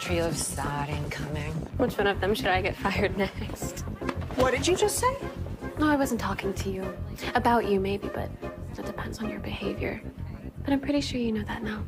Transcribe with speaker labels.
Speaker 1: Trio of sad incoming.
Speaker 2: Which one of them should I get fired next?
Speaker 3: What did you just say?
Speaker 2: No, I wasn't talking to you. About you, maybe, but that depends on your behavior. But I'm pretty sure you know that now.